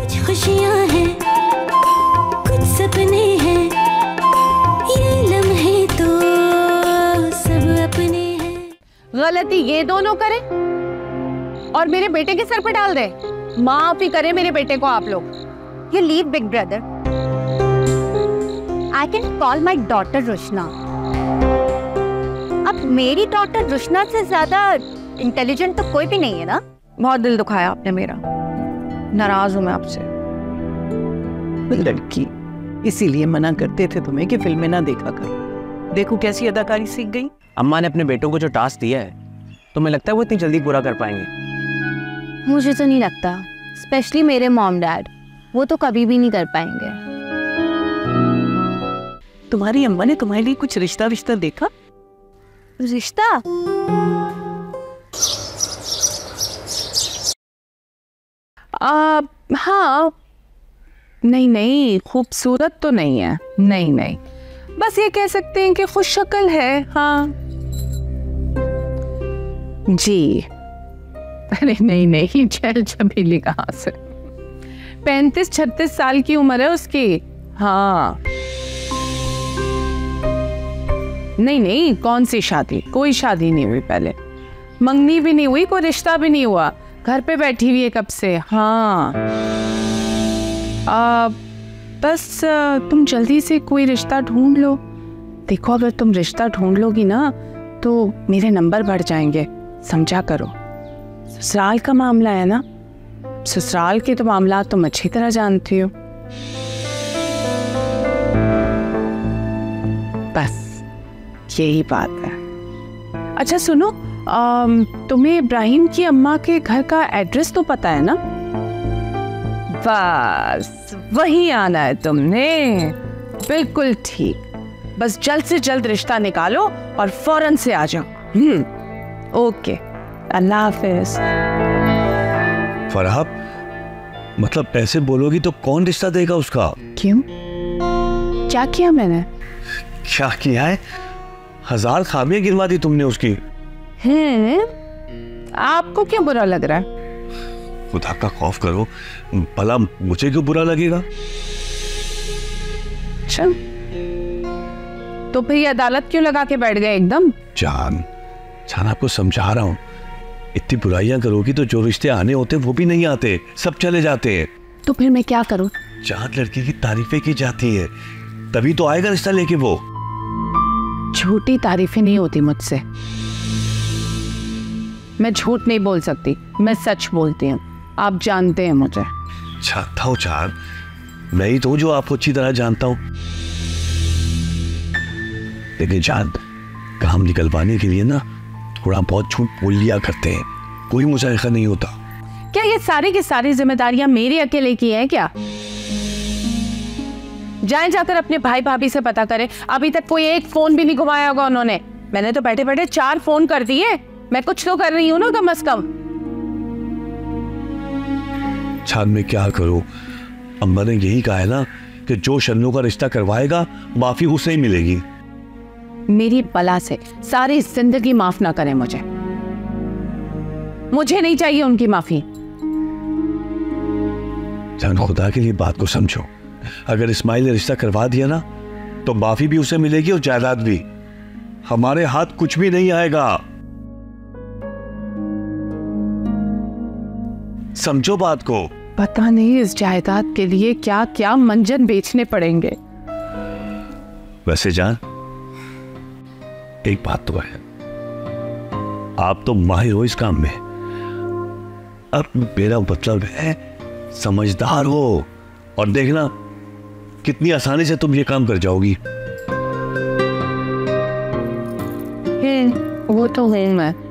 कुछ खुशियाँ हैं कुछ सपने हैं ये लम्हे तो सब अपने हैं। गलती ये दोनों करें और मेरे बेटे के सर पे डाल दे। माफ़ ही करें मेरे बेटे को आप लोग। You leave big brother I can call my daughter Rushna अब मेरी डॉटर रुशना से ज़्यादा इंटेलिजेंट तो कोई भी नहीं है ना? बहुत दिल दुखाया आपने मेरा। नाराज़ हूँ मैं आपसे। लड़की इसीलिए मना करते थे तुम्हें कि फ़िल्में ना देखा करो। देखो कैसी अदाकारी सीख गई? अम्मा ने अपने बेटों को जो टास्क दिया है तो मैं लगता है वो इतनी जल्दी पूरा कर पाएँगे? मुझे तो नहीं लगता स्पेशली मेरे मॉम डैड वो तो कभी भी नहीं कर पाएँगे। तुम्हारी अम्मा ने तुम्हारे लिए कुछ रिश्ता विश्ता देखा? रिश्ता? हाँ। नहीं नहीं, खूबसूरत तो नहीं है। नहीं नहीं। बस ये कह सकते हैं कि खुश शक्ल है हाँ। जी। अरे, नहीं नहीं चल छबीली कहाँ से? पैंतीस, छत्तीस साल की उम्र है उसकी। हाँ। नहीं नहीं, कौन सी शादी? कोई शादी नहीं हुई पहले। मंगनी भी नहीं हुई, कोई रिश्ता भी नहीं हुआ। घर पे बैठी हुई है कब से हाँ। आ, बस तुम जल्दी से कोई रिश्ता ढूंढ लो। देखो अगर तुम रिश्ता ढूंढ लोगी ना तो मेरे नंबर बढ़ जाएँगे। समझा करो। ससुराल का मामला है ना? ससुराल के तो मामला तुम अच्छी तरह जानती हो। बस यही बात है। अच्छा सुनो तुम्हें इब्राहिम की अम्मा के घर का एड्रेस तो पता है ना? बस वहीं आना है तुमने। बिल्कुल ठीक। बस जल्द से जल्द रिश्ता निकालो और फ़ौरन से आ जाओ। हम्म ओके। अल्लाह हाफिज। फरहाब मतलब ऐसे बोलोगी तो कौन रिश्ता देगा उसका? क्यों? क्या किया मैंने? क्या किया है? हज़ार खामियाँ गिनवा दी तुमने उसकी। हम्म आपको क्यों बुरा लग रहा है? खुदा का खौफ करो। भला मुझे क्यों बुरा लगेगा? अच्छा। तो फिर अदालत क्यों लगा के बैठ गए एकदम? जान जान आपको समझा रहा हूँ। इतनी बुराइयाँ करोगी तो जो रिश्ते आने होते वो भी नहीं आते। सब चले जाते हैं। तो फिर मैं क्या करूँ? जहाँ लड़की की तारीफें की जाती है। तभी तो आएगा रिश्ता लेके वो। झूठी तारीफें नहीं होती मुझसे। मैं झूठ नहीं बोल सकती मैं सच बोलती हूँ। आप जानते हैं मुझे। जानता हूँ जान मैं ही तो जो आपको अच्छी तरह जानता हूँ। लेकिन जान काम निकलवाने के लिए ना थोड़ा बहुत झूठ बोल लिया करते हैं। कोई मुजायका नहीं होता। क्या ये सारी की सारी जिम्मेदारियाँ मेरे अकेले की है क्या? जाए जाकर अपने भाई भाभी से पता करें। अभी तक कोई एक फ़ोन भी नहीं घुमाया होगा उन्होंने। मैंने तो बैठे बैठे चार फ़ोन कर दिए। मैं कुछ तो कर रही हूँ ना कम अज कम। छान में क्या करूँ? अम्मा ने यही कहा है ना कि जो शन्नू का रिश्ता करवाएगा माफ़ी उसे ही मिलेगी। मेरी बला से सारी ज़िंदगी माफ़ ना करें मुझे। मुझे नहीं चाहिए उनकी माफ़ी। जान खुदा के लिए बात को समझो। अगर इस्माइल ने रिश्ता करवा दिया ना तो माफ़ी भी उसे मिलेगी और जायदाद भी। हमारे हाथ कुछ भी नहीं आएगा। समझो बात को। पता नहीं इस जायदाद के लिए क्या क्या मंजन बेचने पड़ेंगे। वैसे जान एक बात तो है। आप तो माहिर हो इस काम में। अब मेरा मतलब है समझदार हो। और देखना कितनी आसानी से तुम ये काम कर जाओगी। वो तो हूँ मैं।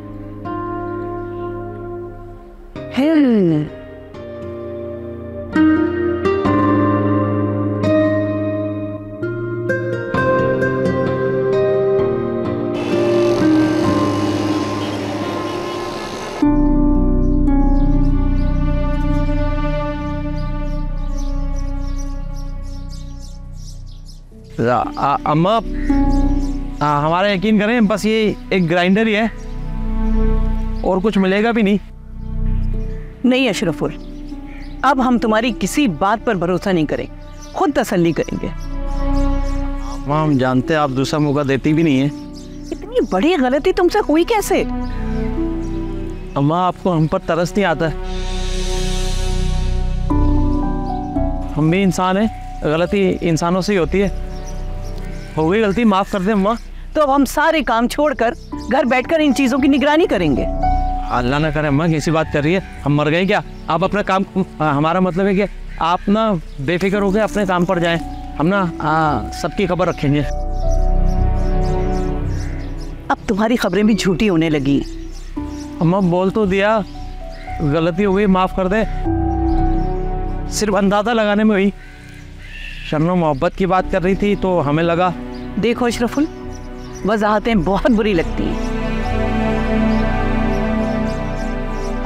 आ- अम्मा हमारा यकीन करें, बस ये एक ग्राइंडर ही है। और कुछ मिलेगा भी नहीं। नहीं अशरफुल। अब हम तुम्हारी किसी बात पर भरोसा नहीं करें। खुद तसल्ली करेंगे। हम जानते हैं आप दूसरा मौका देती भी नहीं है। इतनी बड़ी गलती तुमसे हुई कैसे? अम्मा आपको हम पर तरस नहीं आता। हम भी इंसान हैं। गलती इंसानों से ही होती है। हो गई गलती माफ़ कर दे अम्मा। तो अब हम सारे काम छोड़कर घर बैठकर इन चीज़ों की निगरानी करेंगे। अल्लाह ना करे अम्मा कैसी बात कर रही है। हम मर गए क्या? आप अपना काम हाँ, हमारा मतलब है कि आप ना बेफिक्र होकर अपने काम पर जाएँ। हम ना हाँ, सबकी खबर रखेंगे। अब तुम्हारी खबरें भी झूठी होने लगी। अम्मा बोल तो दिया। गलती हो गई माफ़ कर दे। सिर्फ़ अंदाज़ा लगाने में हुई। शर्नो मोहब्बत की बात कर रही थी तो हमें लगा। देखो अशरफुल वजाहतें बहुत बुरी लगती हैं।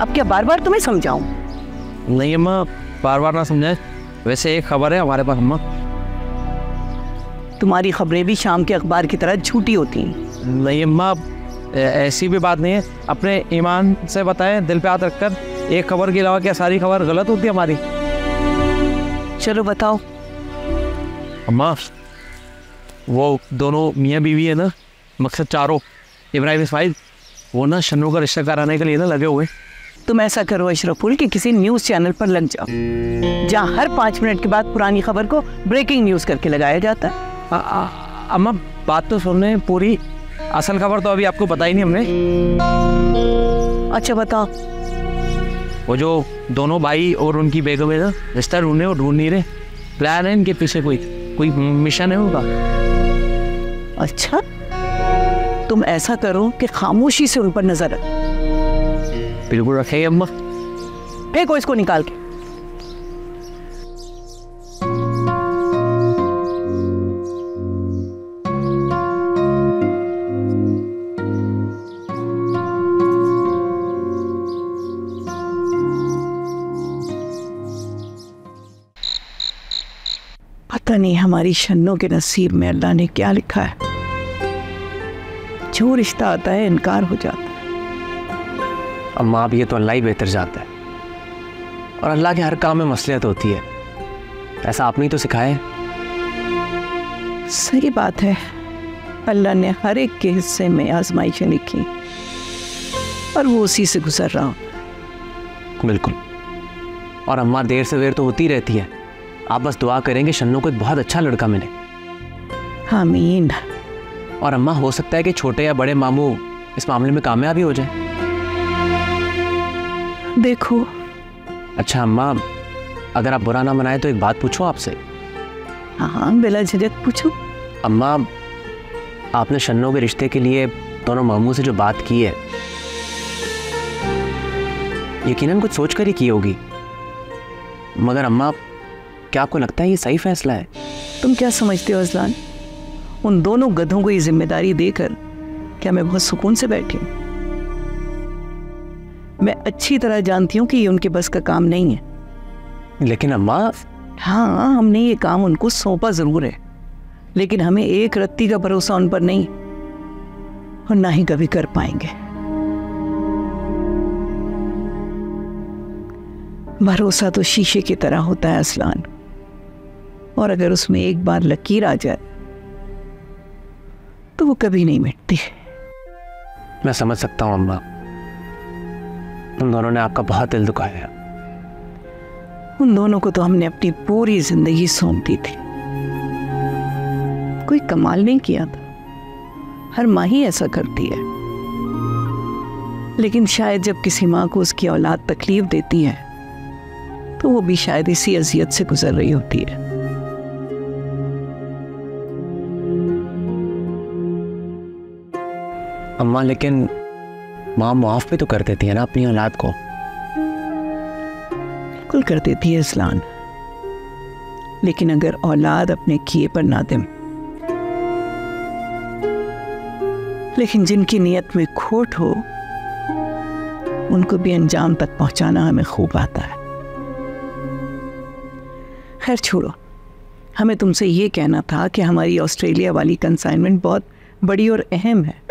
अब क्या बार बार तुम्हें समझाऊं? नहीं अम्मा बार बार ना समझाए। वैसे एक खबर है हमारे पास अम्मा। तुम्हारी खबरें भी शाम के अखबार की तरह झूठी होती हैं। नहीं अम्मा ऐसी भी बात नहीं है। अपने ईमान से बताएँ दिल पे हाथ रखकर एक खबर के अलावा क्या सारी खबर गलत होती है हमारी? चलो बताओ। अम्मा वो दोनों मियाँ बीवी है ना मकसद चारों इब्राहिम इस्माइल वो ना शन्नू का रिश्ता कराने के लिए ना लगे हुए। तुम ऐसा करो अशरफुल कि किसी न्यूज़ चैनल पर लग जाओ जहाँ हर पाँच मिनट के बाद पुरानी खबर को ब्रेकिंग न्यूज़ करके लगाया जाता है। अम्मा बात तो सुनने पूरी असल खबर तो अभी आपको बताई नहीं हमने। अच्छा बताओ। वो जो दोनों भाई और उनकी बेगम है रिश्ता ढूँढने और ढूंढ नहीं रहे प्लान है इनके पीछे कोई कोई मिशन है उनका? अच्छा तुम ऐसा करो कि खामोशी से उन पर नज़र रख। बिल्कुल रखेंगे अम्मा। फेंको इसको निकाल के। पता नहीं हमारी शन्नों के नसीब में अल्लाह ने क्या लिखा है। जो रिश्ता आता है, इनकार हो जाता है। अम्मा अब ये तो अल्लाह ही बेहतर जाता है। और अल्लाह के हर काम में मसलियत होती है। ऐसा आपने ही तो सिखाया है सही बात है। अल्लाह ने हर एक के हिस्से में आजमाइशें लिखी। और वो उसी से गुजर रहा हूँ। बिल्कुल। और अम्मा देर से देर तो होती रहती है। आप बस दुआ करेंगे शन्नू को एक बहुत अच्छा लड़का मिले। आमीन। और अम्मा हो सकता है कि छोटे या बड़े मामू इस मामले में कामयाबी हो जाए। देखो। अच्छा अम्मा अगर आप बुरा ना मनाए तो एक बात पूछूँ आपसे? हाँ बिला झिझक पूछो। अम्मा आपने शन्नू के रिश्ते के लिए दोनों मामू से जो बात की है यकीनन कुछ सोच कर ही की होगी। मगर अम्मा क्या आपको लगता है ये सही फैसला है? तुम क्या समझते हो अजलान? उन दोनों गधों को ये ज़िम्मेदारी देकर क्या मैं बहुत सुकून से बैठी हूँ? मैं अच्छी तरह जानती हूँ कि ये उनके बस का काम नहीं है। लेकिन अम्मा हाँ हमने ये काम उनको सौंपा ज़रूर है। लेकिन हमें एक रत्ती का भरोसा उन पर नहीं और ना ही कभी कर पाएँगे। भरोसा तो शीशे की तरह होता है असलान। और अगर उसमें एक बार लकीर आ जाए तो वो कभी नहीं मिटती। मैं समझ सकता हूँ अम्मा। उन दोनों ने आपका बहुत दिल दुखाया। उन दोनों को तो हमने अपनी पूरी ज़िंदगी सौंप दी थी। कोई कमाल नहीं किया था। हर माँ ही ऐसा करती है। लेकिन शायद जब किसी माँ को उसकी औलाद तकलीफ़ देती है तो वो भी शायद इसी अजियत से गुजर रही होती है। अम्मा लेकिन माँ मुआफ भी तो कर देती है ना अपनी औलाद को। बिल्कुल कर देती है इस्लान। लेकिन अगर औलाद अपने किए पर ना नादिम लेकिन जिनकी नीयत में खोट हो, उनको भी अंजाम तक पहुंचाना हमें खूब आता है। खैर छोड़ो, हमें तुमसे ये कहना था कि हमारी ऑस्ट्रेलिया वाली कंसाइनमेंट बहुत बड़ी और अहम है।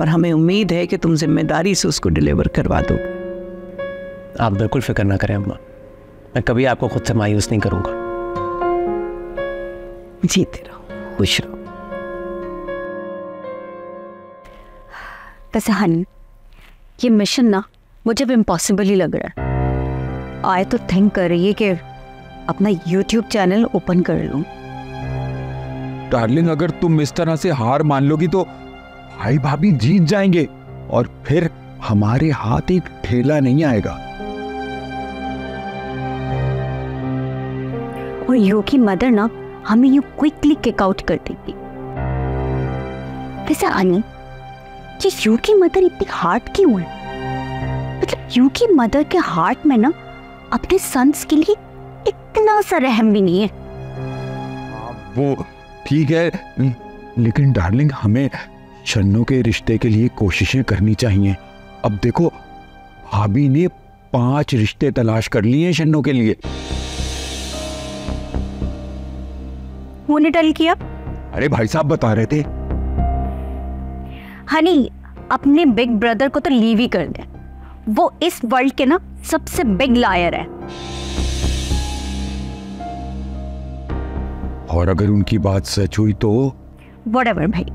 और हमें उम्मीद है कि तुम ज़िम्मेदारी से उसको डिलीवर करवा दो। आप बिल्कुल फ़िक्र ना करें अम्मा। मैं कभी आपको खुद से मायूस नहीं करूँगा। जीते रहो। खुश रहो। वैसे हनी ये मिशन ना मुझे भी इम्पॉसिबल ही लग रहा है। आए तो थिंक कर रही है कि अपना यूट्यूब चैनल ओपन कर लूँ। डार्लिंग अगर तुम इस तरह से हार मान लोगी तो भाई भाभी जीत जाएँगे और फिर हमारे हाथ एक ठेला नहीं आएगा। और यू की मदर ना हमें यू क्विकली किक आउट कर देगी। वैसे अनी ये यू की मदर इतनी हार्ट क्यों है? मतलब यू की मदर के हार्ट में ना अपने सन्स के लिए इतना सा रहम भी नहीं है। वो ठीक है लेकिन डार्लिंग हमें शन्नू के रिश्ते के लिए कोशिशें करनी चाहिए। अब देखो भाभी ने पाँच रिश्ते तलाश कर लिए हैं शन्नू के लिए। डल किया? अरे भाई साहब बता रहे थे। हनी अपने बिग ब्रदर को तो लीव ही कर दे। वो इस वर्ल्ड के ना सबसे बिग लायर है। और अगर उनकी बात सच हुई तो? वट भाई।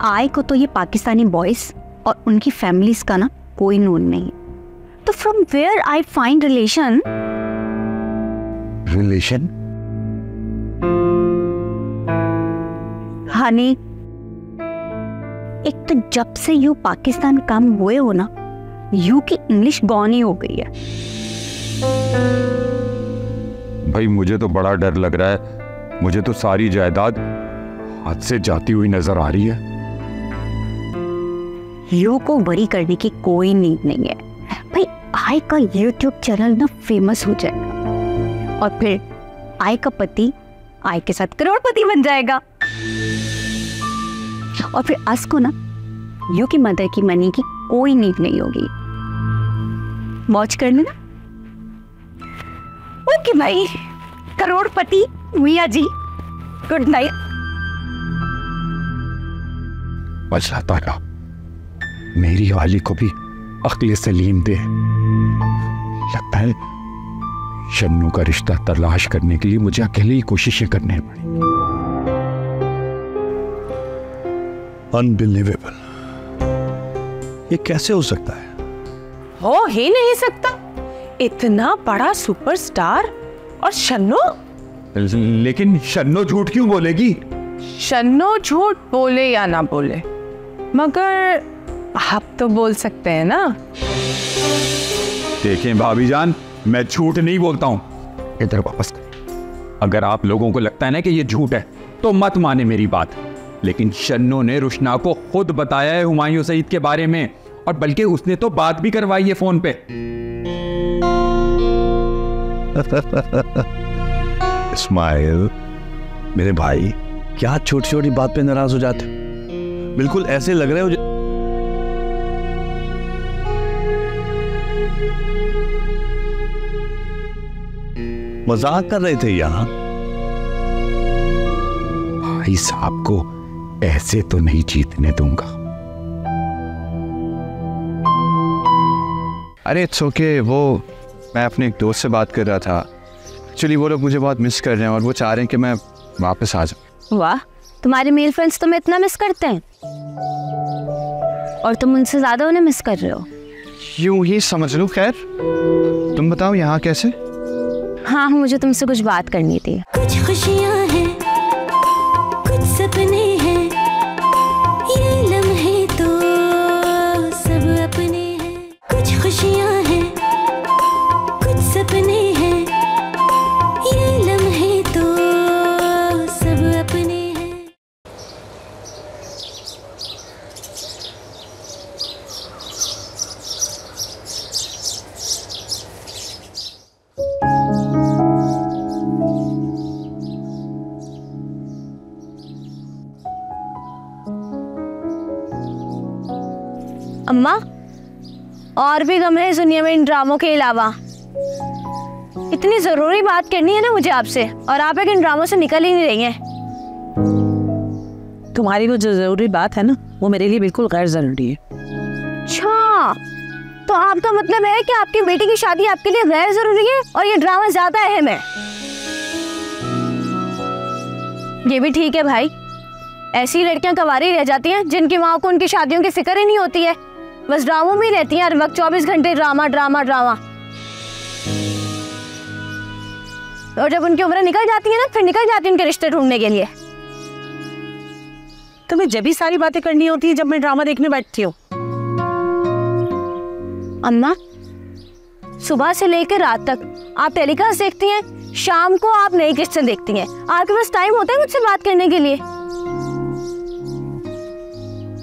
आय को तो ये पाकिस्तानी बॉयज़ और उनकी फैमिलीज़ का ना कोई नून नहीं। तो from where I find relation relation Honey एक तो जब से यू पाकिस्तान काम हुए हो ना यू की इंग्लिश गौन ही हो गई है। भाई मुझे तो बड़ा डर लग रहा है। मुझे तो सारी जायदाद हाथ से जाती हुई नज़र आ रही है। यू को बरी करने की कोई नीड नहीं है। भाई आय का यूट्यूब चैनल ना फ़ेमस हो जाएगा। और फिर आय का पति आय के साथ करोड़पति बन जाएगा। और फिर अस को ना, यू की मदर की मनी की कोई नीड नहीं होगी। वॉच कर लेना। ओके भाई, करोड़पति मिया जी गुड नाइट तारा मेरी वाली को भी अक्ल सलीम दे। लगता है शन्नू का रिश्ता तलाश करने के लिए मुझे अकेले ही कोशिशें करनी पड़ी अनबिलीवेबल ये कैसे हो सकता है? हो ही नहीं सकता। इतना बड़ा सुपरस्टार और शन्नो? लेकिन शन्नो झूठ क्यों बोलेगी? शन्नो झूठ बोले या ना बोले मगर आप तो बोल सकते हैं ना। देखें भाभी जान मैं झूठ नहीं बोलता हूँ। इधर वापस करें। अगर आप लोगों को लगता है ना कि ये झूठ है तो मत माने मेरी बात। लेकिन शन्नो ने रुशना को खुद बताया है हुमायूं सईद के बारे में और बल्कि उसने तो बात भी करवाई है फ़ोन पे। इस्माइल मेरे भाई क्या छोटी छोटी बात पे नाराज़ हो जाते बिल्कुल ऐसे लग रहे हो मज़ाक कर रहे थे यहाँ। भाई साहब को ऐसे तो नहीं जीतने दूँगा। अरे इट्स ओके वो मैं अपने एक दोस्त से बात कर रहा था। एक्चुअली वो लोग मुझे बहुत मिस कर रहे हैं और वो चाह रहे हैं कि मैं वापस आ जाऊँ। वाह तुम्हारे मेल फ्रेंड्स तुम्हें इतना मिस करते हैं? और तुम उनसे ज़्यादा उन्हें मिस कर रहे हो? यूँ ही समझ लो खैर। तुम बताओ यहाँ कैसे? हाँ मुझे तुमसे कुछ बात करनी थी। कुछ खुशियाँ और भी गम है इस दुनिया में इन ड्रामों के अलावा। इतनी ज़रूरी बात करनी है ना मुझे आपसे और आप एक इन ड्रामों से निकल ही नहीं रही हैं। तुम्हारी वो जो ज़रूरी बात है ना वो मेरे लिए बिल्कुल गैर ज़रूरी है। अच्छा तो आपका मतलब है कि आपकी बेटी की शादी आपके लिए गैर ज़रूरी है और ये ड्रामा ज़्यादा अहम है? ये भी ठीक है भाई। ऐसी लड़कियाँ कवारी रह जाती हैं जिनकी माँ को उनकी शादियों की फ़िक्र ही नहीं होती है। बस ड्रामों में रहती हैं हर वक्त चौबीस घंटे ड्रामा ड्रामा ड्रामा। और जब उनकी उम्र निकल जाती है ना फिर निकल जाती है उनके रिश्ते ढूँढने के लिए। तुम्हें जब भी सारी बातें करनी होती है जब मैं ड्रामा देखने बैठती हूँ। अम्मा सुबह से लेकर रात तक आप टेलीकास्ट देखती हैं शाम को आप नई किस्तें देखती हैं। आपके पास टाइम होता है मुझसे बात करने के लिए?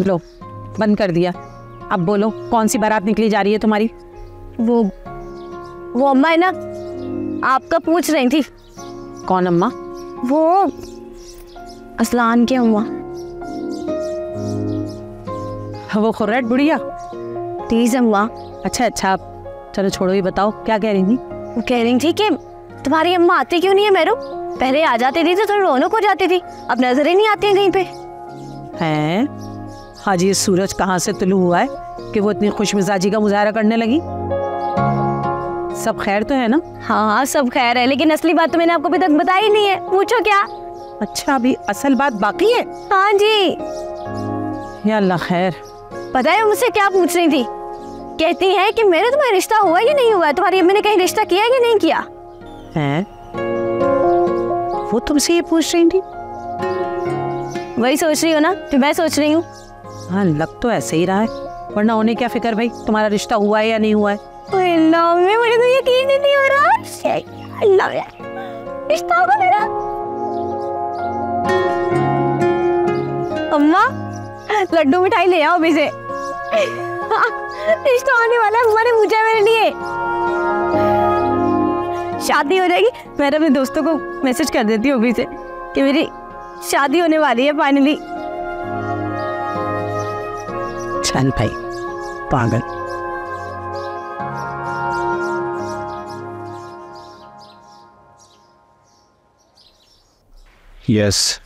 लो बंद कर दिया। अब बोलो कौन सी बारात निकली जा रही है तुम्हारी? वो वो अम्मा है ना आपका पूछ रही थी। कौन अम्मा? वो असलान की अम्मा। वो खुर्रट बुढ़िया? प्लीज़ अम्मा। अच्छा अच्छा चलो छोड़ो ये बताओ क्या कह रही थी? वो कह रही थी कि तुम्हारी अम्मा आती क्यों नहीं है मैरो? पहले आ जाती थी तो थोड़ी रौनक हो जाती थी। अब नज़र ही नहीं आती है कहीं पे। हैं? आज ये सूरज कहाँ से तुलू हुआ है कि वो इतनी खुश मिजाजी का मुजाहरा करने लगी? सब खैर तो है ना? हाँ हाँ सब खैर है लेकिन असली बात तो मैंने आपको अभी तक बताई नहीं है। पूछो क्या? अच्छा अभी असल बात बाकी है? हाँ जी। या अल्लाह खैर। पता है मुझसे क्या पूछ रही थी? कहती है कि मेरे तुम्हारा रिश्ता हुआ या नहीं हुआ? है तुम्हारी अम्मी ने कहीं रिश्ता किया या नहीं किया? हैं? वो तुमसे ये पूछ रही थी? वही सोच रही हो ना जो मैं सोच रही हूँ। हाँ लग तो ऐसे ही रहा है। वरना उन्हें क्या फ़िक्र भाई? तुम्हारा रिश्ता हुआ है या नहीं हुआ है? मम्मी मुझे तो यकीन ही नहीं हो रहा। अल्लाह रिश्ता होगा मेरा। अम्मा, लड्डू मिठाई ले आओ अभी से। रिश्ता होने वाला है ने पूछा मेरे लिए। शादी हो जाएगी। मैं अपने दोस्तों को मैसेज कर देती हूँ अभी से कि मेरी शादी होने वाली है फाइनली चल भाई पागल यस yes.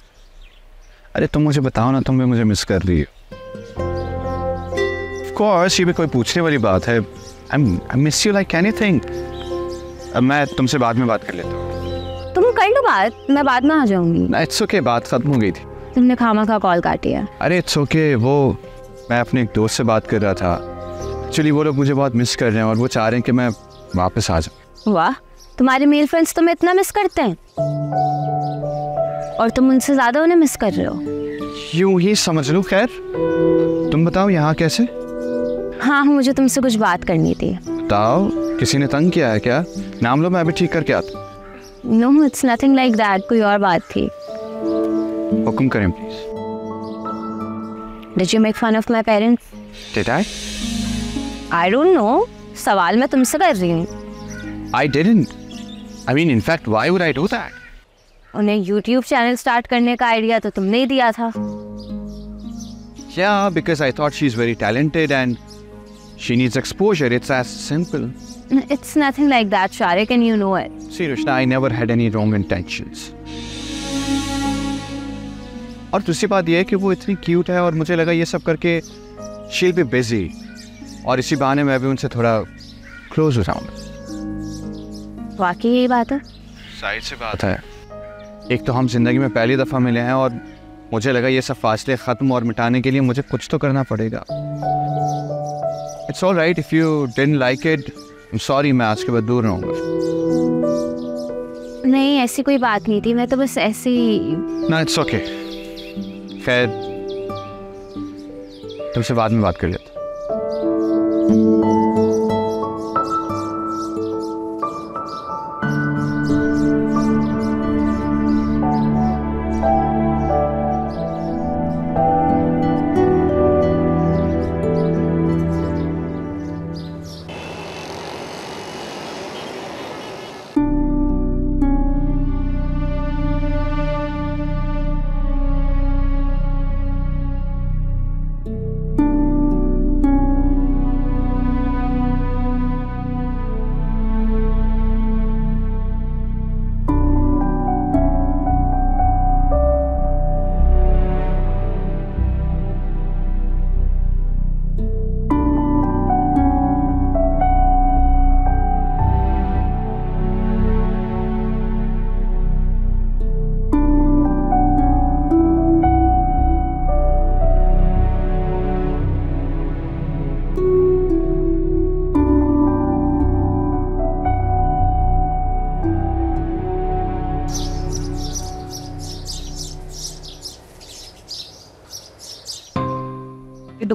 अरे तुम मुझे बताओ ना तुम भी मुझे मिस कर रही हो। कोर्स ये भी कोई पूछने वाली बात है। I miss you like anything अब मैं तुमसे बाद में बात कर लेता हूँ। तुम कर लो बात मैं बाद में आ जाऊँगी। इट्स ओके बात खत्म हो गई थी। तुमने खामा का कॉल काटी है अरे इट्स ओके वो मैं अपने एक दोस्त से बात कर रहा था। एक्चुअली वो लोग मुझे बहुत मिस कर रहे हैं और वो चाह रहे हैं कि मैं वापस आ जाऊँ। वाह तुम्हारे मेल फ्रेंड्स तुम्हें इतना मिस करते हैं? और तुम उनसे ज़्यादा उन्हें मिस कर रहे हो? यूँ ही समझ लो खैर। तुम बताओ यहाँ कैसे? हाँ मुझे तुमसे कुछ बात करनी थी। बताओ किसी ने तंग किया है क्या? नाम लो मैं अभी ठीक करके आता no it's nothing like that कोई और बात थी। हुक्म करें please Did you make fun of my parents did I I don't know सवाल मैं तुमसे कर रही हूँ I didn't I mean in fact why would I do that उन्हें यूट्यूब चैनल स्टार्ट करने का आइडिया तो तुमने ही दिया था Yeah, because I thought she's very talented and she needs exposure. It's as simple. It's nothing like that Shariq and you know it See, Rushna, I never had any wrong intentions. और दूसरी बात यह है कि वो इतनी cute है और मुझे लगा ये सब करके शील बी बिज़ी और इसी बहाने मैं भी उनसे थोड़ा क्लोज हो जाऊँगा वाकई यही बात है? साइड से बात है एक तो हम ज़िंदगी में पहली दफ़ा मिले हैं और मुझे लगा ये सब फासले ख़त्म और मिटाने के लिए मुझे कुछ तो करना पड़ेगा। It's all right if you don't like it sorry मैं आज के बाद दूर रहूँगा। नहीं ऐसी कोई बात नहीं थी। मैं तो बस ऐसे ही ना इट्स ओके खैर तुमसे बाद में बात कर लेते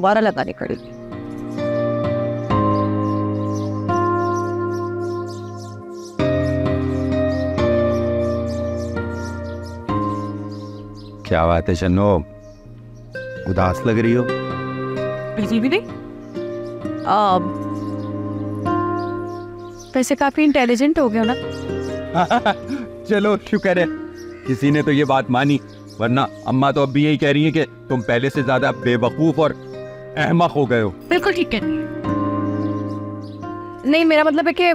दोबारा लगानी पड़ेगी क्या बात है शन्नो? उदास लग रही हो? बिल्कुल भी नहीं? आ, वैसे काफ़ी इंटेलिजेंट हो गया ना? चलो शुक्र है। किसी ने तो ये बात मानी वरना अम्मा तो अब भी यही कह रही है कि तुम पहले से ज़्यादा बेवकूफ़ और अहमक हो गए हो। बिल्कुल ठीक है। नहीं मेरा मतलब है कि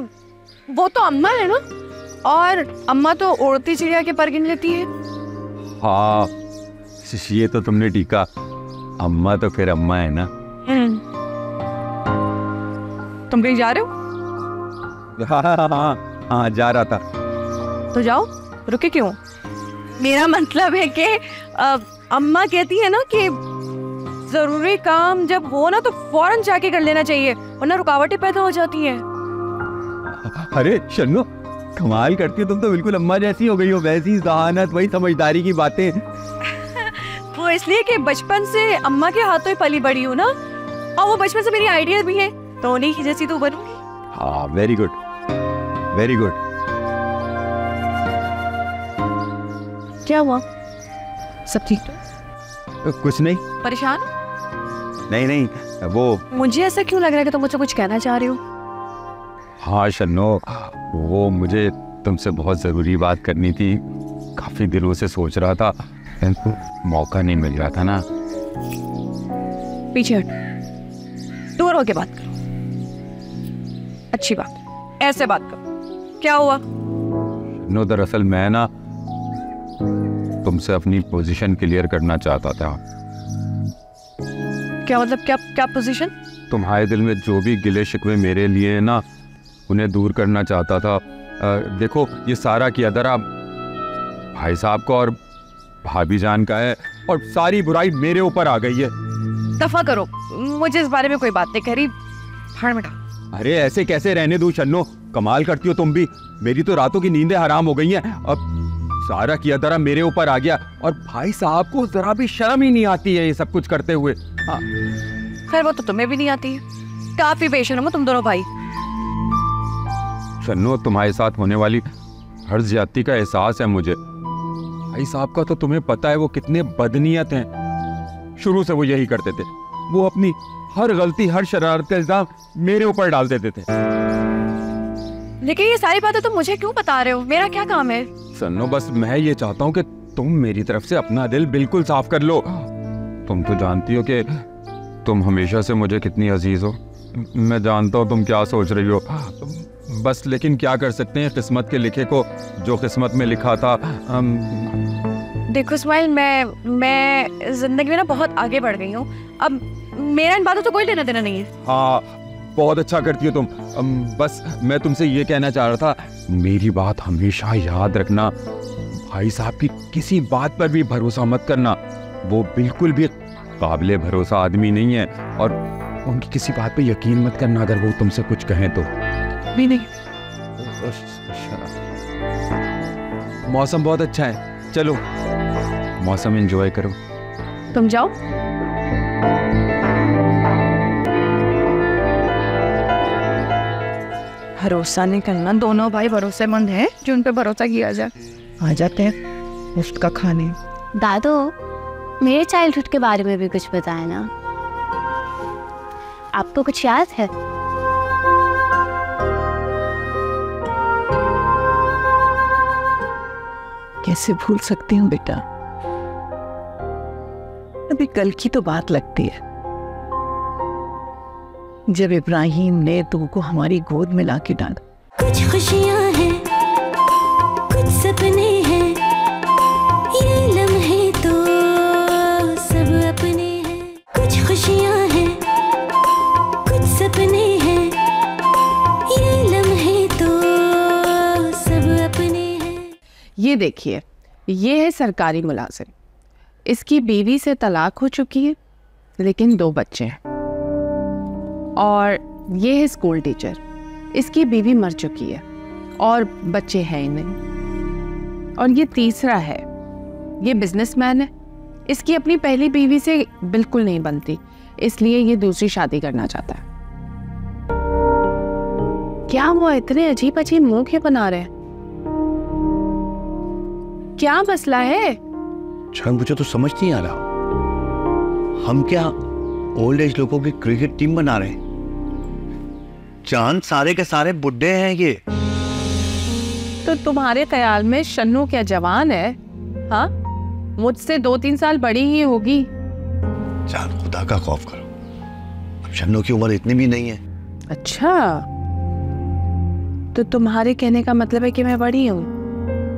वो तो अम्मा है ना? और अम्मा तो उड़ती चिड़िया के पर गिन लेती है। हाँ ये तो तुमने टीका। अम्मा तो फिर अम्मा है ना? तुम कहीं जा रहे हो? हाँ हाँ हाँ हाँ जा रहा था। तो जाओ रुके क्यों? मेरा मतलब है कि अम्मा कहती है ना कि ज़रूरी काम जब हो ना तो फ़ौरन जाके कर लेना चाहिए वरना रुकावटें पैदा हो जाती हैं। अरे शन्नो कमाल करती हो तुम तो बिल्कुल अम्मा जैसी हो गई हो वैसी जहानत वही समझदारी की बातें। वो इसलिए कि बचपन से अम्मा के हाथों ही पली बड़ी हूँ ना और वो बचपन से मेरी आइडिया भी है तो उन्हीं की जैसी तो बनूँगी। हाँ वेरी गुड वेरी गुड क्या हुआ? सब ठीक तो? कुछ नहीं। परेशान नहीं नहीं वो मुझे ऐसा क्यों लग रहा है कि तुम मुझसे कुछ कहना चाह रहे हो? हाँ शन्नो वो मुझे तुमसे बहुत ज़रूरी बात करनी थी। काफ़ी दिनों से सोच रहा था मौका नहीं मिल रहा था ना। पीछे दूर होके बात करो। अच्छी बात। ऐसे बात करो। क्या हुआ? नो दरअसल मैं ना तुमसे अपनी पोजीशन क्लियर करना चाहता था। क्या मतलब क्या क्या पोजीशन तुम्हारे दिल में जो भी गिले शिकवे मेरे लिए हैं ना उन्हें दूर करना चाहता था। अ, देखो ये सारा किया दरा भाई साहब का और भाभी जान का है और सारी बुराई मेरे ऊपर आ गई है। दफ़ा करो। मुझे इस बारे में कोई बात नहीं कह रही फाड़ मिटा अरे ऐसे कैसे रहने दूँ शन्नो? कमाल करती हो तुम भी। मेरी तो रातों की नींदें हराम हो गई हैं। अब सारा किया दरा मेरे ऊपर आ गया और भाई साहब को जरा भी शर्म ही नहीं आती है ये सब कुछ करते हुए। हाँ, खैर वो तो तुम्हें भी नहीं आती। है काफ़ी पेशेंट हो तुम दोनों भाई। शन्नो तुम्हारे साथ होने वाली हर ज्यादती का एहसास है मुझे। भाई साहब का तो तुम्हें पता है वो कितने बदनीयत हैं। शुरू से वो यही करते थे। वो अपनी हर गलती हर शरारत का इल्ज़ाम मेरे ऊपर डाल देते थे। लेकिन ये सारी बातें तुम मुझे क्यों बता रहे हो? मेरा क्या काम है? सन्नो बस मैं ये चाहता हूँ कि तुम मेरी तरफ़ से अपना दिल बिल्कुल साफ़ कर लो। तुम तो जानती हो कि तुम हमेशा से मुझे कितनी अज़ीज़ हो। मैं जानता हूँ तुम क्या सोच रही हो। बस लेकिन क्या कर सकते हैं किस्मत के लिखे को जो किस्मत में लिखा था। हम देखो इस्माइल मैं मैं ज़िंदगी में ना बहुत आगे बढ़ गई हूँ। अब मेरा इन बातों से कोई लेना देना नहीं है। हाँ बहुत अच्छा करती हो तुम। अम, बस मैं तुमसे ये कहना चाह रहा था मेरी बात हमेशा याद रखना। भाई साहब की किसी बात पर भी भरोसा मत करना। वो बिल्कुल भी काबिल भरोसा आदमी नहीं है और उनकी किसी बात पे यकीन मत करना अगर वो तुमसे कुछ कहें तो। भी नहीं। मौसम बहुत अच्छा है। चलो। मौसम एंजॉय करो। तुम जाओ। भरोसा नहीं करना। दोनों भाई भरोसेमंद हैं जो उन पे भरोसा किया जाए। आ जाते हैं मुफ़्त का खाने। दादो मेरे चाइल्डहुड के बारे में भी कुछ बताए ना। आपको कुछ याद है? कैसे भूल सकती हूँ बेटा? अभी कल की तो बात लगती है। जब इब्राहिम ने तुमको हमारी गोद में लाके डाला कुछ खुशियाँ ये देखिए, ये है सरकारी मुलाजिम। इसकी बीवी से तलाक हो चुकी है, लेकिन दो बच्चे हैं। और ये है स्कूल टीचर। इसकी बीवी मर चुकी है, और बच्चे हैं ही नहीं। और ये तीसरा है, ये बिजनेसमैन है। इसकी अपनी पहली बीवी से बिल्कुल नहीं बनती, इसलिए ये दूसरी शादी करना चाहता है। क्या वो इतने अजीब अजीब मुँह क्यों बना रहे हैं? क्या मसला है? जान मुझे तो समझ नहीं आ रहा। हम क्या ओल्ड एज लोगों की क्रिकेट टीम बना रहे हैं? चाँद सारे के सारे बुड्ढे हैं ये। तो तुम्हारे ख्याल में शन्नू क्या जवान है? हाँ? मुझसे दो तीन साल बड़ी ही होगी। चाँद खुदा का खौफ करो। अब शन्नू की उम्र इतनी भी नहीं है। अच्छा। तो तुम्हारे कहने का मतलब है कि मैं बड़ी हूँ?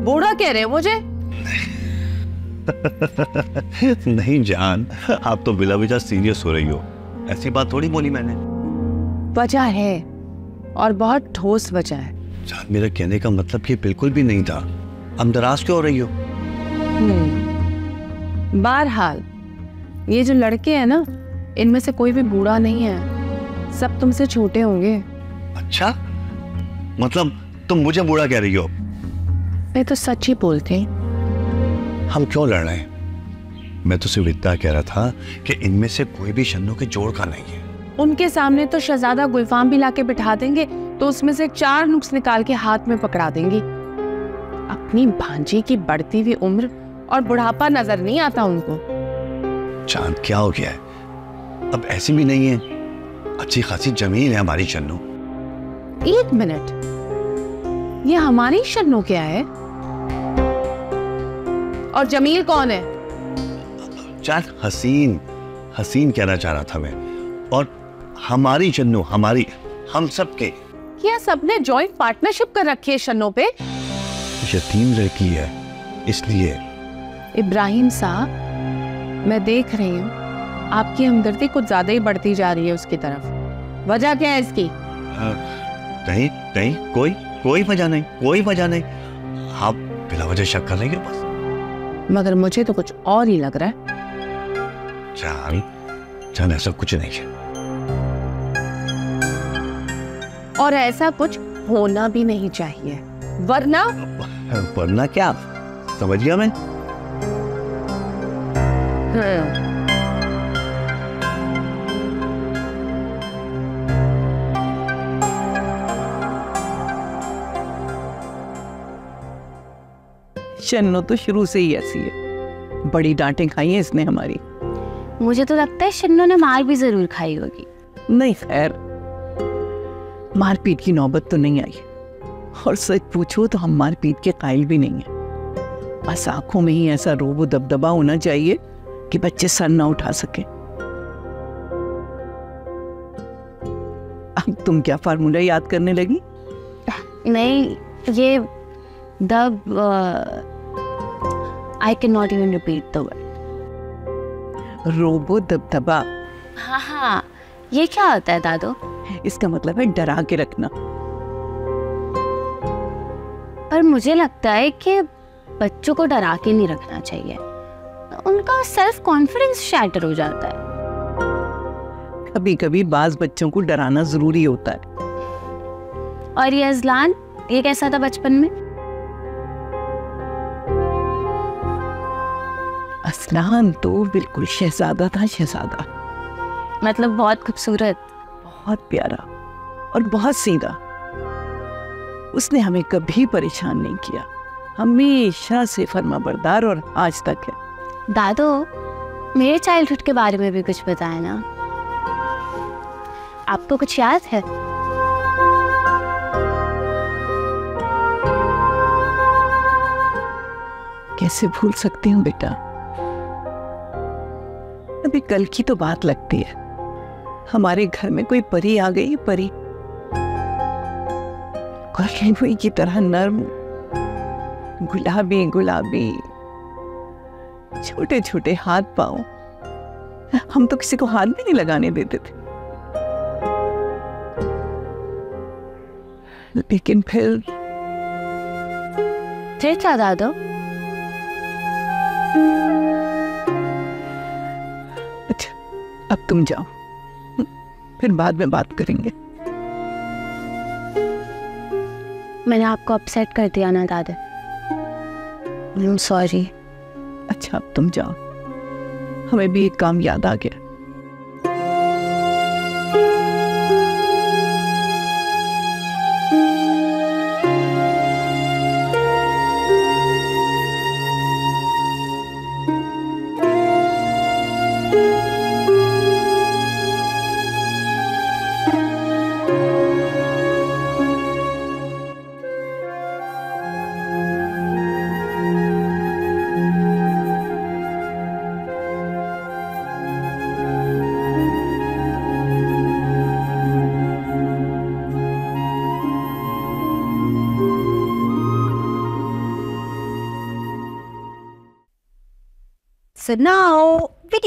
बूढ़ा कह रहे हो मुझे? नहीं जान आप तो बिला वजह सीरियस हो रही हो। ऐसी बात थोड़ी बोली मैंने। वजह है और बहुत ठोस वजह है। जान मेरा कहने का मतलब ये बिल्कुल भी नहीं था। हम दराज क्यों हो रही हो? हम्म। बहरहाल ये जो लड़के हैं ना इनमें से कोई भी बूढ़ा नहीं है। सब तुमसे छोटे होंगे। अच्छा? मतलब तुम मुझे बूढ़ा कह रही हो? मैं तो सच ही बोलती हम क्यों लड़ रहे हैं? मैं तो सिर्फ़ इतना कह रहा था कि इनमें से कोई भी शन्नू के जोड़ का नहीं है। उनके सामने तो शहजादा गुलफाम भी लाके बिठा देंगे तो उसमें से चार नुक्स निकाल के हाथ में पकड़ा देंगी। अपनी भांजी की बढ़ती हुई उम्र और बुढ़ापा नज़र नहीं आता उनको। चाँद क्या हो गया है? अब ऐसी भी नहीं है। अच्छी खासी ज़मीन है हमारी शन्नू। एक मिनट। ये हमारी शन्नू क्या है? और जमील कौन है? चाँद हसीन हसीन कहना चाह रहा था मैं। और हमारी चन्नू हमारी हम सब के क्या सबने जॉइंट पार्टनरशिप कर रखी है शन्नों पे? यतीम लड़की है इसलिए। इब्राहिम साहब मैं देख रही हूँ आपकी हमदर्दी कुछ ज़्यादा ही बढ़ती जा रही है उसकी तरफ़। वजह क्या है इसकी? नहीं नहीं कोई कोई वजह नहीं कोई वजह नहीं। आप बिला वजह शक कर रही हो बस। मगर मुझे तो कुछ और ही लग रहा है। जान जान ऐसा कुछ नहीं है। और ऐसा कुछ होना भी नहीं चाहिए। वरना वरना क्या? समझ गया मैं? शन्नो तो शुरू से ही ऐसी है। बड़ी डांटें खाई हैं इसने हमारी। मुझे तो लगता है शन्नो ने मार भी ज़रूर खाई होगी। नहीं खैर। मारपीट की नौबत तो नहीं आई। और सच पूछो तो हम मारपीट के कायल भी नहीं है। बस आँखों में ही ऐसा रोबो दबदबा होना चाहिए कि बच्चे सर ना उठा सके। अब तुम क्या फार्मूला याद करने लगी? नहीं ये the I can not even repeat the word robo दबदबा। हाँ हाँ ये क्या होता है दादू? इसका मतलब है डरा के रखना। पर मुझे लगता है कि बच्चों को डरा के नहीं रखना चाहिए। उनका सेल्फ कॉन्फिडेंस शैटर हो जाता है। कभी कभी बाज बच्चों को डराना ज़रूरी होता है। और ये अजलान ये कैसा था बचपन में? असलान तो बिल्कुल शहजादा था शहजादा। मतलब बहुत खूबसूरत। बहुत प्यारा और बहुत सीधा। उसने हमें कभी परेशान नहीं किया। हमेशा से फर्मा बरदार और आज तक है। दादो मेरे चाइल्डहुड के बारे में भी कुछ बताया ना। आपको कुछ याद है? कैसे भूल सकती हूँ बेटा? अभी कल की तो बात लगती है। हमारे घर में कोई परी आ गई, परी। हुई की तरह नर्म, गुलाबी गुलाबी। छोटे छोटे हाथ पाओ हम तो किसी को हाथ भी नहीं लगाने देते थे। लेकिन फिर क्या दादो अब तुम जाओ। फिर बाद में बात करेंगे। मैंने आपको अपसेट कर दिया ना दादा। आई एम सॉरी अच्छा अब तुम जाओ। हमें भी एक काम याद आ गया।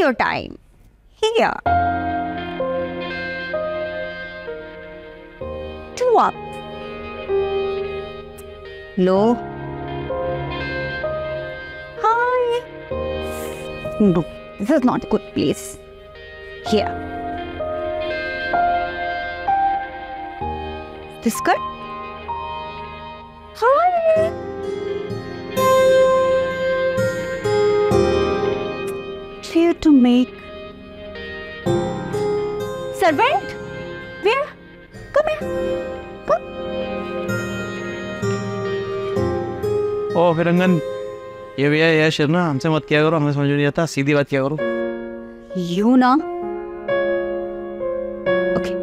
Video time. Here. Two up. Low. Hi. No, this is not a good place. Here. This good? To make. Servant? Where? Come here. Come. ओ फिर अंगन ये भैया ये शिरना हमसे मत किया करो हमें समझ में नहीं आता सीधी बात किया करो You ना ओके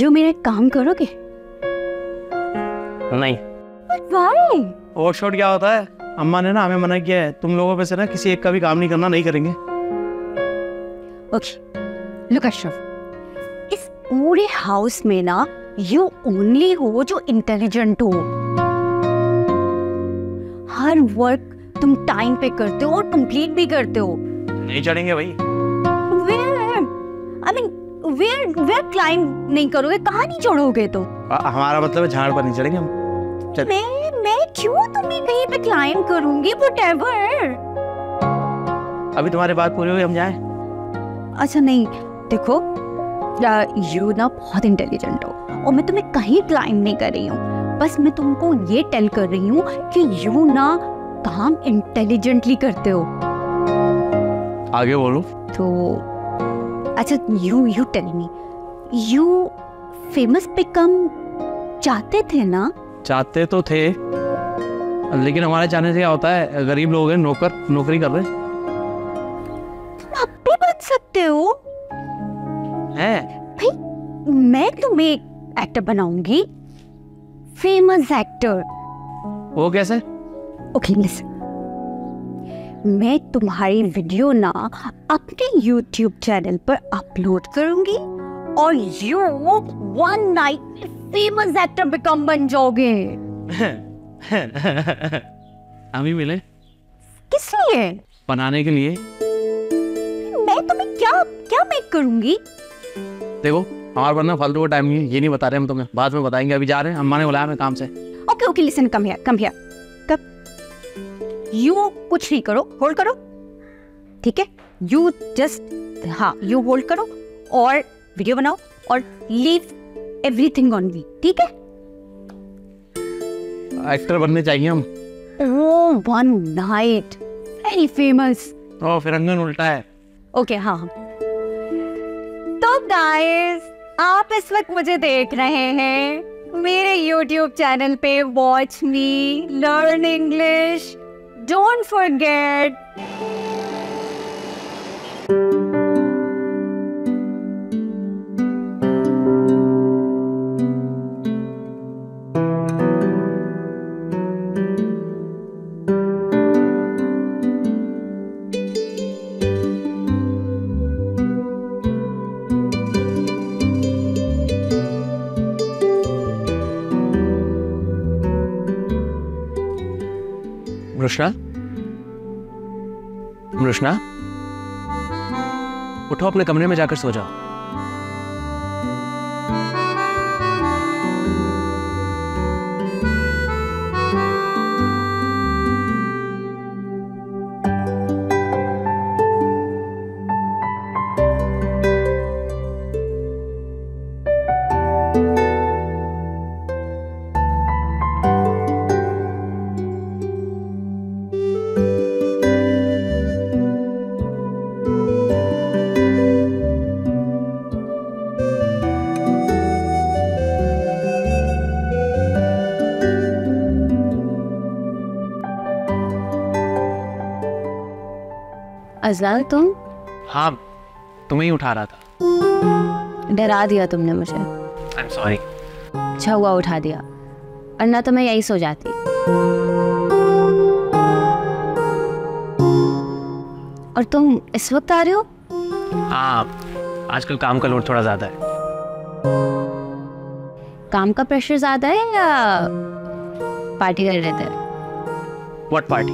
यू मेरा काम करोगे नहीं Why? ओवर शॉट क्या होता है अम्मा ने ना हमें मना किया है। तुम लोगों में से ना किसी एक का भी काम नहीं करना नहीं करेंगे। ओके। लुक अशरफ इस पूरे हाउस में ना यू ओनली हो जो इंटेलिजेंट हो। हर वर्क तुम टाइम पे करते हो और कंप्लीट भी करते हो। नहीं चढ़ेंगे भाई। I mean where where climb नहीं करोगे? कहाँ नहीं चढ़ोगे तो? आ- हमारा मतलब है झाड़ पर नहीं चढ़ेंगे हम। चल। मैं क्यों तुम्हें कहीं पे क्लाइंब करूँगी व्हाटएवर अभी तुम्हारी बात पूरी हुई हम जाए? अच्छा नहीं देखो यू ना बहुत इंटेलिजेंट हो और मैं तुम्हें कहीं क्लाइंब नहीं कर रही हूँ। बस मैं तुमको ये टेल कर रही हूँ कि यू ना काम इंटेलिजेंटली करते हो। आगे बोलो। तो अच्छा you you tell me you famous become चाहते थे ना? चाहते तो थे लेकिन हमारे चाहने से क्या होता है गरीब लोग हैं नौकर नौकरी कर रहे तुम अब भी बन सकते हो। हैं? भाई मैं तुम्हें एक एक्टर बनाऊँगी। फ़ेमस एक्टर वो कैसे? ओके लिसन मैं तुम्हारी वीडियो ना अपने YouTube चैनल पर अपलोड करूँगी और you one night famous actor become बन जाओगे। हम ही मिले। किस लिए? बनाने के लिए। मैं तुम्हें क्या क्या मेक करूँगी? देखो हमारे पास ना फालतू का टाइम नहीं है ये नहीं बता रहे हम तुम्हें। बाद में बताएँगे अभी जा रहे हैं अम्मा ने बुलाया हमें काम से। Okay okay listen come here come here कब यू कुछ नहीं करो होल्ड करो। ठीक है? यू जस्ट हाँ यू होल्ड करो और वीडियो बनाओ और लीव एवरीथिंग ऑन मी ठीक है? एक्टर बनने चाहिए हम। वन नाइट वेरी फ़ेमस ओ फिर अंगन उल्टा है। ओके हाँ हाँ। तो गाइस आप इस वक्त मुझे देख रहे हैं मेरे YouTube चैनल पे watch me learn English don't forget Rushna उठो अपने कमरे में जाकर सो जाओ। अजलाल तुम? हाँ तुम्हें ही उठा रहा था। डरा दिया तुमने मुझे। आई एम सॉरी अच्छा हुआ उठा दिया। वरना तो मैं यही सो जाती। और तुम इस वक्त आ रहे हो? हाँ आजकल काम का लोड थोड़ा ज़्यादा है। काम का प्रेशर ज़्यादा है या पार्टी कर रहे थे? What party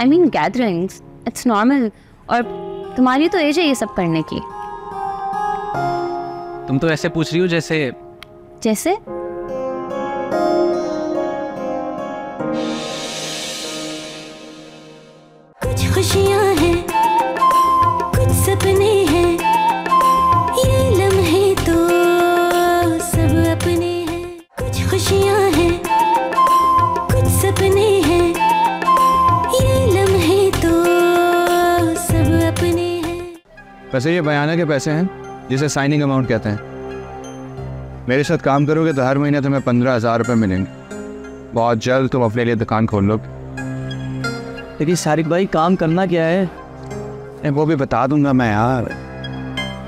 I mean gatherings it's normal और तुम्हारी तो एज है ये सब करने की। तुम तो ऐसे पूछ रही हो जैसे जैसे? कुछ खुशियाँ वैसे ये बयाना के पैसे हैं जिसे साइनिंग अमाउंट कहते हैं। मेरे साथ काम करोगे तो हर महीने तुम्हें पंद्रह हज़ार रुपये मिलेंगे। बहुत जल्द तुम अपने लिए दुकान खोल लो लेकिन शारिक भाई काम करना क्या है? ए, वो भी बता दूँगा मैं यार।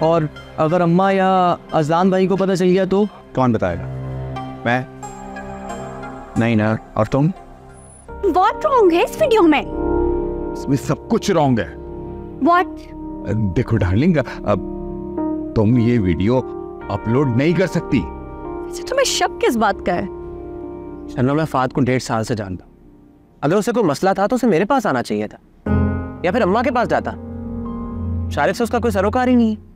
और अगर अम्मा या अजान भाई को पता चल गया तो? कौन बताएगा? मैं? नहीं ना और तुम? व्हाट रॉन्ग है इस वीडियो में? इसमें सब कुछ रॉन्ग है। व्हाट देखो डार्लिंग अब तुम ये वीडियो अपलोड नहीं कर सकती। तुम्हें शक किस बात का है? शर्मा मैं फाद को डेढ़ साल से जानता हूँ। अगर उसे कोई मसला था तो उसे मेरे पास आना चाहिए था या फिर अम्मा के पास जाता। शारिक से उसका कोई सरोकार ही नहीं है।